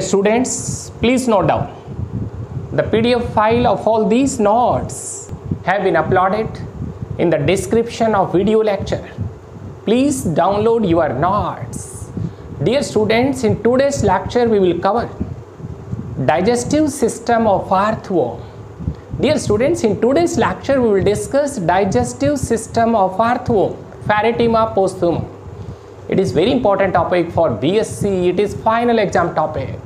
Students, please note down. The PDF file of all these notes have been uploaded in the description of video lecture. Please download your notes. Dear students, in today's lecture we will cover digestive system of earthworm. Dear students, in today's lecture we will discuss digestive system of earthworm, posthuma. It is very important topic for BSc. It is final exam topic.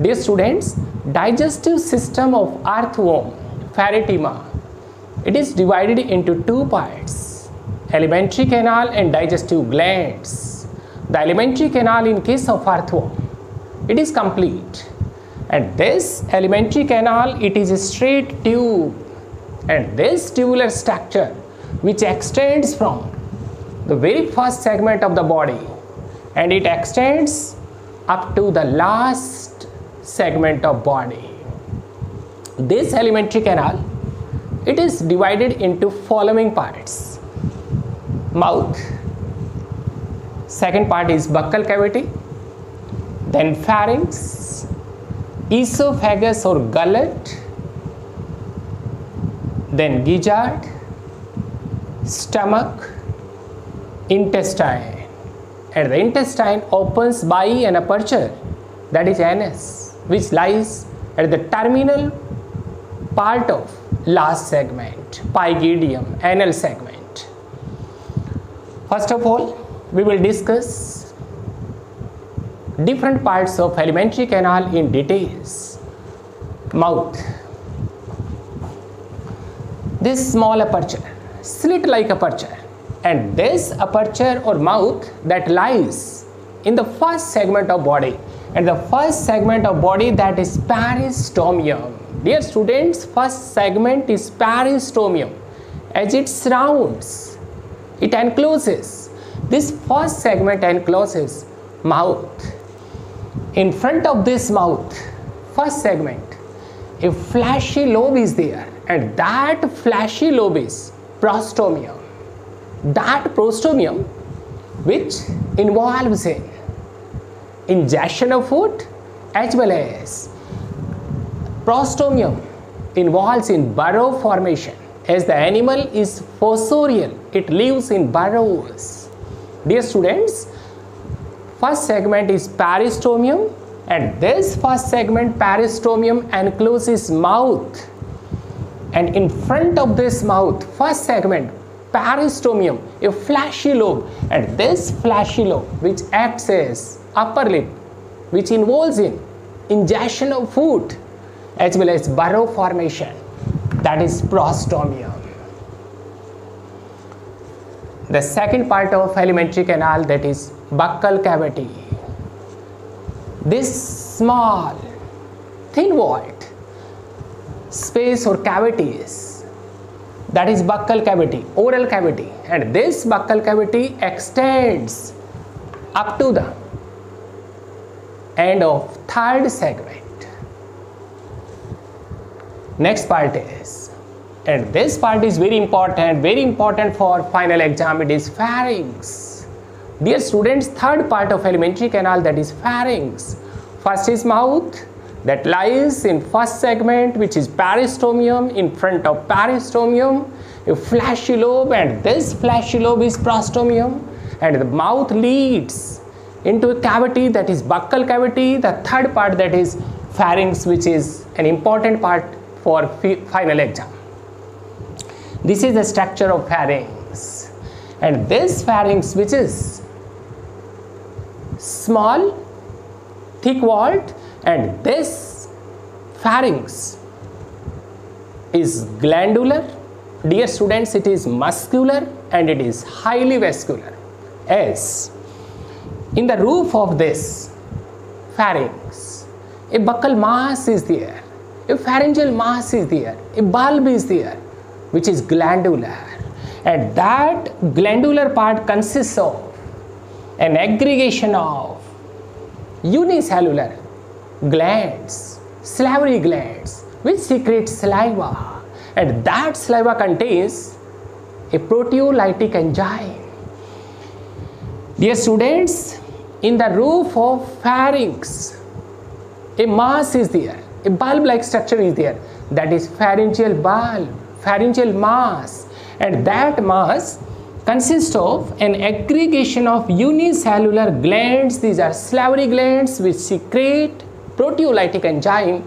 Dear students, digestive system of earthworm, Pheretima. It is divided into two parts, alimentary canal and digestive glands. The alimentary canal in case of earthworm, it is complete. And this alimentary canal, it is a straight tube. And this tubular structure which extends from the very first segment of the body and it extends up to the last segment of body. This alimentary canal it is divided into following parts. Mouth second part is buccal cavity then pharynx esophagus or gullet then gizzard stomach intestine. And the intestine opens by an aperture. That is anus which lies at the terminal part of last segment pygidium anal segment. First of all we will discuss different parts of alimentary canal in details. Mouth. This small aperture slit like aperture and this aperture or mouth that lies in the first segment of body. And the first segment of body that is peristomium dear students first segment is peristomium as it surrounds it encloses. This first segment encloses mouth. In front of this mouth first segment a fleshy lobe is there. And that fleshy lobe is prostomium that prostomium which involves in ingestion of food as well as prostomium involves in burrow formation. As the animal is fossorial it lives in burrows. Dear students first segment is peristomium and this first segment peristomium encloses mouth. And in front of this mouth first segment peristomium, a fleshy lobe, and this fleshy lobe, which acts as upper lip, which involves in ingestion of food as well as burrow formation, that is prostomium. The second part of alimentary canal that is buccal cavity. This small, thin walled space or cavities that is buccal cavity, oral cavity and this buccal cavity extends up to the end of third segment. Next part is and this part is very important, very important for final exam it is pharynx. Dear students, third part of alimentary canal that is pharynx. First is mouth, that lies in first segment which is peristomium in front of peristomium. A fleshy lobe and this fleshy lobe is prostomium. And the mouth leads into a cavity that is buccal cavity. The third part that is pharynx which is an important part for final exam. This is the structure of pharynx. And this pharynx which is small thick walled and this pharynx is glandular. Dear students it is muscular and it is highly vascular. As in the roof of this pharynx a buccal mass is there a pharyngeal mass is there a bulb is there which is glandular. And that glandular part consists of an aggregation of unicellular glands, salivary glands, which secrete saliva, and that saliva contains a proteolytic enzyme. Dear students, in the roof of pharynx, a mass is there, a bulb-like structure is there. That is pharyngeal bulb, pharyngeal mass. And that mass consists of an aggregation of unicellular glands. These are salivary glands which secrete proteolytic enzyme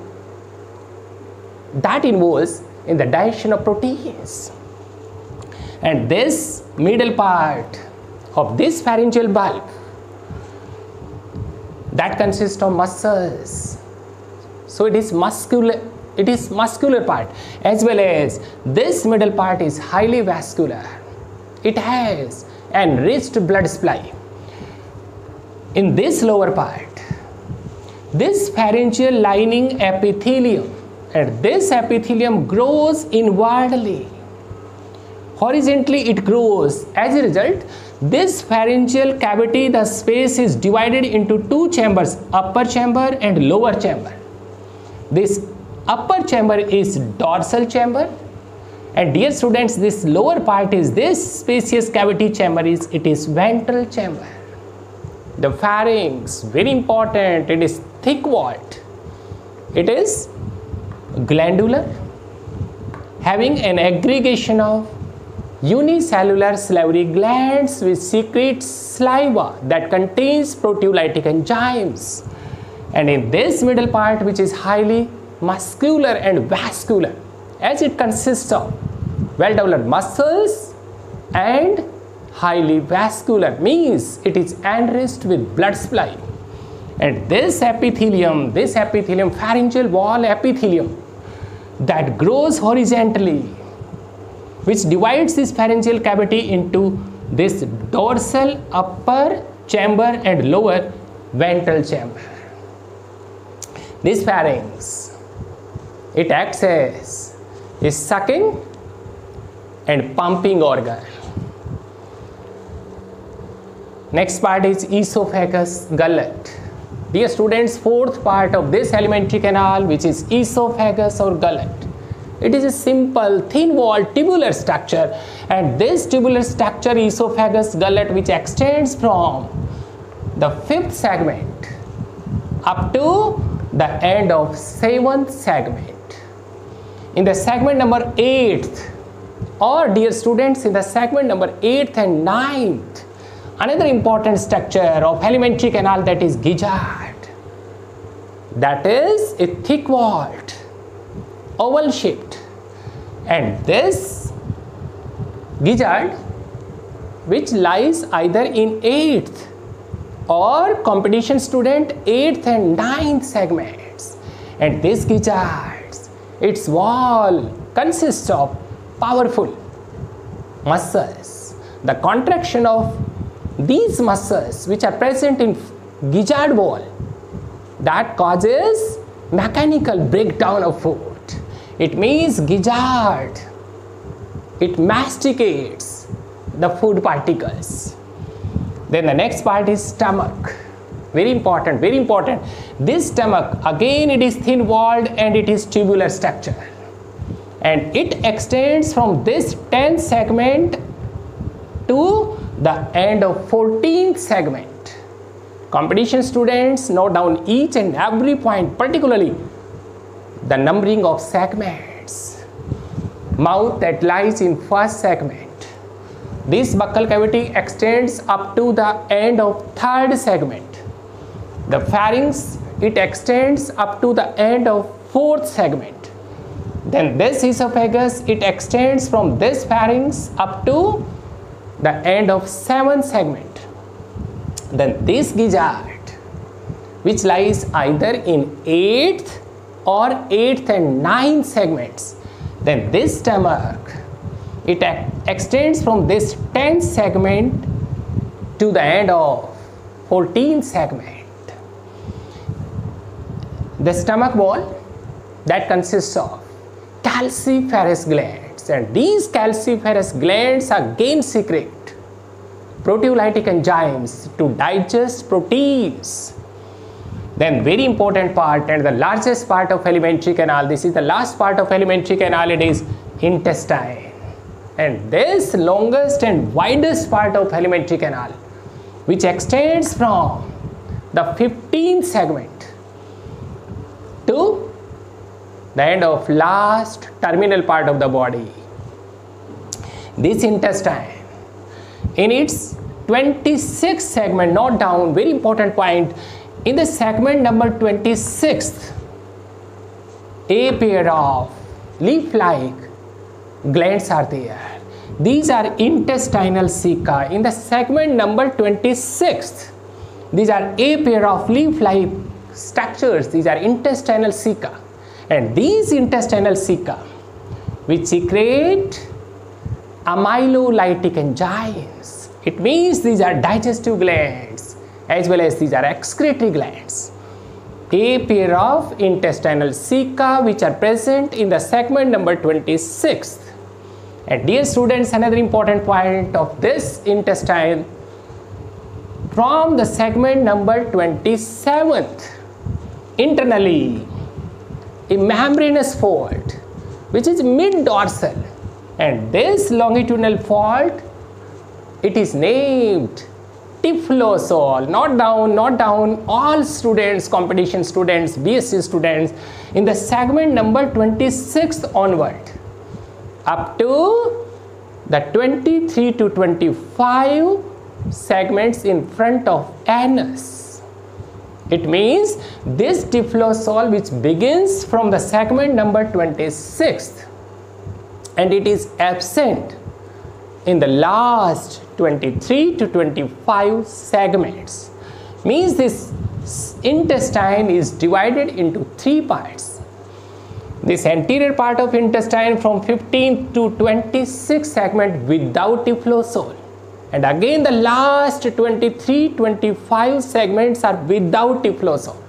that involves in the digestion of proteins. And this middle part of this pharyngeal bulb that consists of muscles. So it is muscular it is muscular part as well as this middle part is highly vascular. It has enriched blood supply. In this lower part, this pharyngeal lining epithelium and this epithelium grows inwardly. Horizontally it grows. As a result, this pharyngeal cavity, the space is divided into two chambers, upper chamber and lower chamber. This upper chamber is dorsal chamber and dear students this lower part is this spacious cavity chamber is it is ventral chamber the pharynx very important it is thick walled it is glandular having an aggregation of unicellular salivary glands which secrete saliva that contains proteolytic enzymes. And in this middle part which is highly muscular and vascular as it consists of well developed muscles and highly vascular means it is enriched with blood supply and this epithelium this epithelium pharyngeal wall epithelium that grows horizontally which divides this pharyngeal cavity into this dorsal upper chamber and lower ventral chamber this pharynx it acts as a sucking and pumping organ. Next part is esophagus gullet. Dear students, fourth part of this alimentary canal which is esophagus or gullet. It is a simple thin walled tubular structure and this tubular structure esophagus gullet which extends from the fifth segment up to the end of seventh segment in the segment number 8th or dear students in the segment number 8th and 9th another important structure of alimentary canal that is gizzard that is a thick walled oval shaped. And this gizzard which lies either in 8th or competition student 8th and 9th segments. And this gizzard its wall consists of powerful muscles. The contraction of these muscles which are present in gizzard wall that causes mechanical breakdown of food. It means gizzard, it masticates the food particles. Then the next part is stomach very important very important this stomach again it is thin walled and it is tubular structure and it extends from this 10th segment to the end of 14th segment. Competition students note down each and every point particularly the numbering of segments. Mouth that lies in first segment. This buccal cavity extends up to the end of third segment. The pharynx, it extends up to the end of fourth segment. Then this esophagus, it extends from this pharynx up to the end of seventh segment. Then this gizzard, which lies either in eighth or eighth and ninth segments. Then this stomach, it extends from this 10th segment to the end of 14th segment the stomach wall that consists of calciferous glands and these calciferous glands again secrete proteolytic enzymes to digest proteins. Then very important part and the largest part of alimentary canal, this is the last part of alimentary canal, it is intestine. And this longest and widest part of alimentary canal which extends from the 15th segment the end of last terminal part of the body. This intestine in its 26th segment, note down very important point in the segment number 26th a pair of leaf-like glands are there. These are intestinal ceca. In the segment number 26th, these are a pair of leaf-like structures. These are intestinal ceca. And these intestinal ceca, which secrete amylolytic enzymes. It means these are digestive glands as well as these are excretory glands a pair of intestinal ceca which are present in the segment number 26. And dear students, another important point of this intestine from the segment number 27th internally a membranous fold which is mid dorsal. And this longitudinal fold it is named Typhlosole, not down, not down, all students, competition students, BSc students in the segment number 26 onward up to the 23 to 25 segments in front of anus. It means this typhlosole which begins from the segment number 26th and it is absent in the last 23 to 25 segments. Means this intestine is divided into three parts. This anterior part of intestine from 15 to 26 segment without typhlosole and again the last 23 25 segments are without typhlosole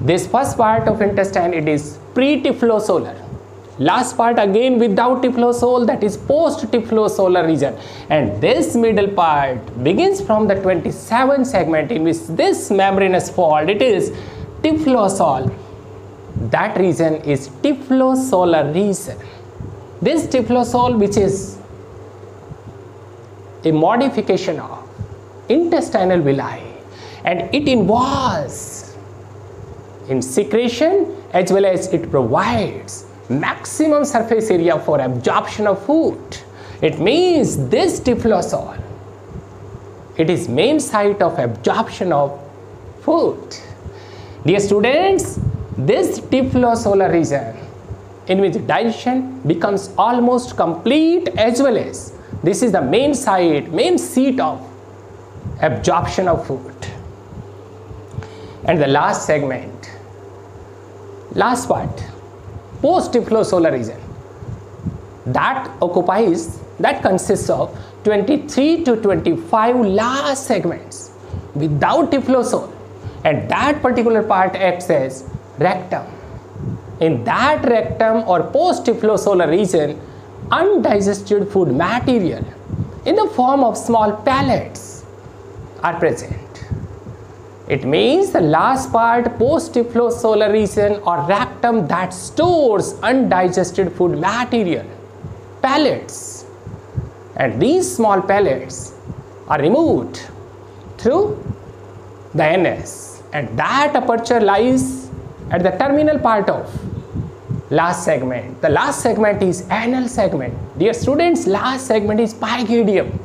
this first part of intestine it is pre-typhlosolar last part again without typhlosole that is post typhlosolar region. And this middle part begins from the 27 segment in which this membranous fold it is typhlosole that region is typhlosolar region. This typhlosole which is a modification of intestinal villi and it involves in secretion as well as it provides maximum surface area for absorption of food. It means this typhlosole, it is main site of absorption of food. Dear students, this typhlosolar region in which digestion becomes almost complete as well as this is the main site, main seat of absorption of food. And the last segment, last part, post-typhlosolar region. That occupies that consists of 23 to 25 last segments without typhlosole and that particular part acts as rectum. In that rectum or post-typhlosolar region undigested food material in the form of small pellets are present it means the last part post-typhlosolar region or rectum that stores undigested food material, pellets. And these small pellets are removed through the anus and that aperture lies at the terminal part of last segment. The last segment is anal segment. Dear students, last segment is pygidium.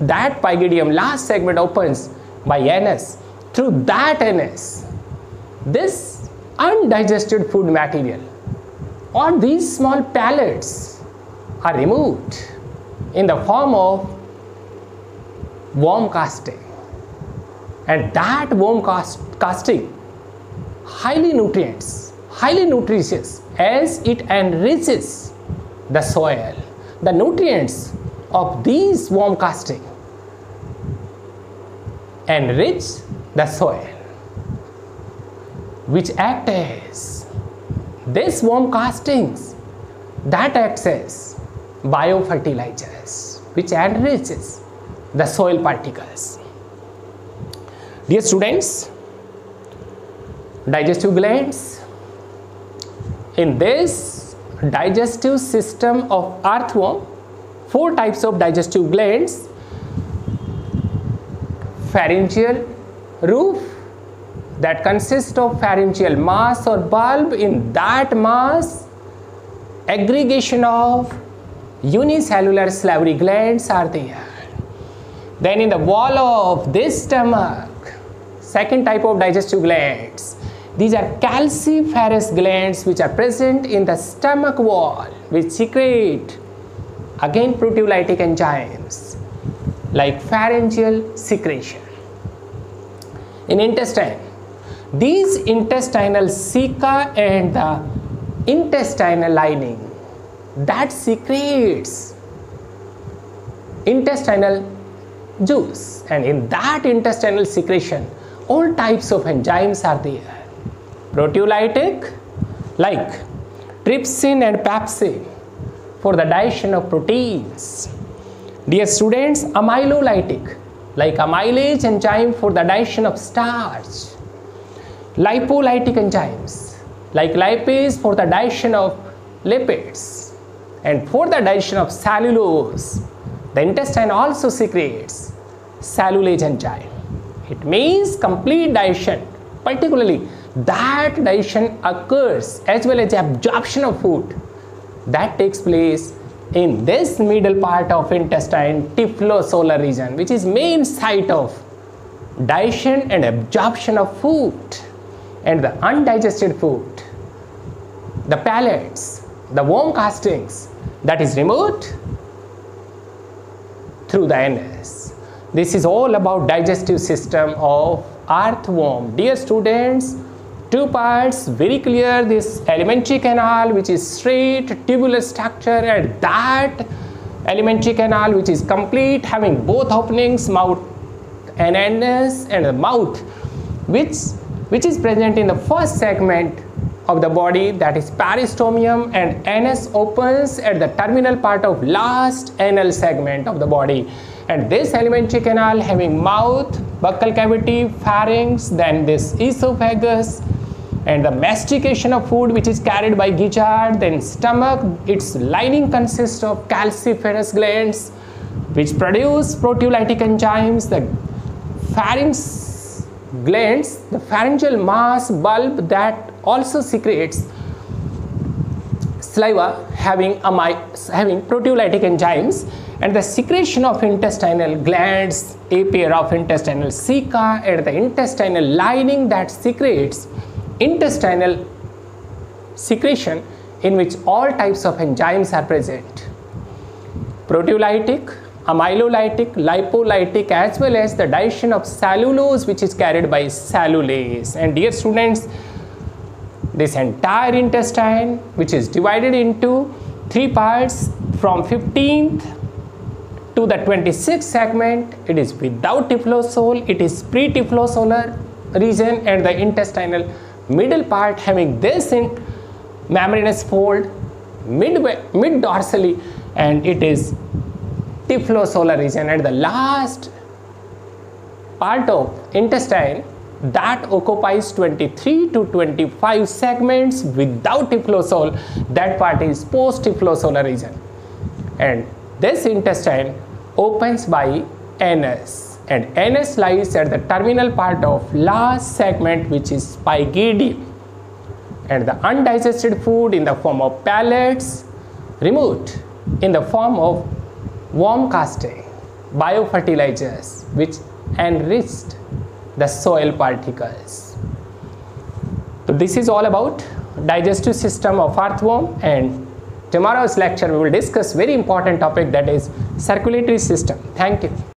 That pygidium last segment opens by anus. Through that anus, this undigested food material or these small pellets are removed in the form of worm casting and that worm cast casting highly nutrients highly nutritious as it enriches the soil the nutrients of these worm casting enrich the soil which act as this worm castings that acts as biofertilizers which enriches the soil particles. Dear students, digestive glands in this digestive system of earthworm four types of digestive glands pharyngeal roof that consists of pharyngeal mass or bulb. In that mass, aggregation of unicellular salivary glands are there. Then in the wall of this stomach, second type of digestive glands, these are calciferous glands which are present in the stomach wall which secrete again proteolytic enzymes like pharyngeal secretion. In intestine, these intestinal ceca and the intestinal lining that secretes intestinal juice and in that intestinal secretion all types of enzymes are there proteolytic like trypsin and pepsin for the digestion of proteins. Dear students, amylolytic like amylase enzyme for the digestion of starch. Lipolytic enzymes like lipase for the digestion of lipids and for the digestion of cellulose. The intestine also secretes cellulase enzyme. It means complete digestion, particularly that digestion occurs as well as absorption of food. That takes place in this middle part of intestine typhlosolar region which is main site of digestion and absorption of food and the undigested food the pellets the worm castings that is removed through the anus this is all about digestive system of earthworm. Dear students two parts very clear this alimentary canal which is straight tubular structure and that alimentary canal which is complete having both openings mouth and anus and the mouth which which is present in the first segment of the body that is peristomium and anus opens at the terminal part of last anal segment of the body. And this alimentary canal having mouth buccal cavity pharynx then this esophagus and the mastication of food which is carried by gizzard then stomach its lining consists of calciferous glands which produce proteolytic enzymes. The pharynx glands the pharyngeal mass bulb that also secretes saliva having having proteolytic enzymes. And the secretion of intestinal glands a pair of intestinal ceca and the intestinal lining that secretes intestinal secretion in which all types of enzymes are present. Proteolytic, amylolytic, lipolytic as well as the digestion of cellulose which is carried by cellulase. And dear students, this entire intestine which is divided into three parts from 15th to the 26th segment it is without typhlosole it is pre-typhlosolar region and the intestinal middle part having this in membranous fold mid, mid dorsally and it is typhlosolar region. And the last part of intestine that occupies 23 to 25 segments without typhlosole that part is post typhlosolar region. And this intestine opens by anus and anus lies at the terminal part of last segment which is pygidium and the undigested food in the form of pellets removed in the form of worm casting biofertilizers which enriched the soil particles. So this is all about digestive system of earthworm and tomorrow's lecture we will discuss very important topic that is circulatory system. Thank you.